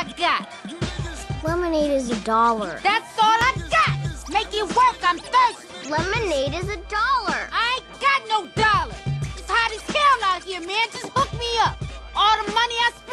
I got. Lemonade is a dollar. That's all I got. Make it work, I'm thirsty. Lemonade is a dollar. I ain't got no dollar. It's hot as hell out here, man. Just hook me up. All the money I spent.